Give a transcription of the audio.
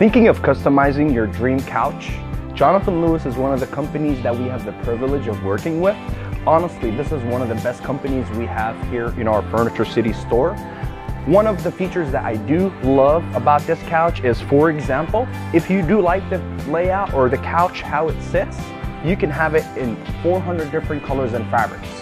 Thinking of customizing your dream couch? Jonathan Louis is one of the companies that we have the privilege of working with. Honestly, this is one of the best companies we have here in our Furniture City store. One of the features that I do love about this couch is, for example, if you do like the layout or the couch, how it sits, you can have it in 400 different colors and fabrics.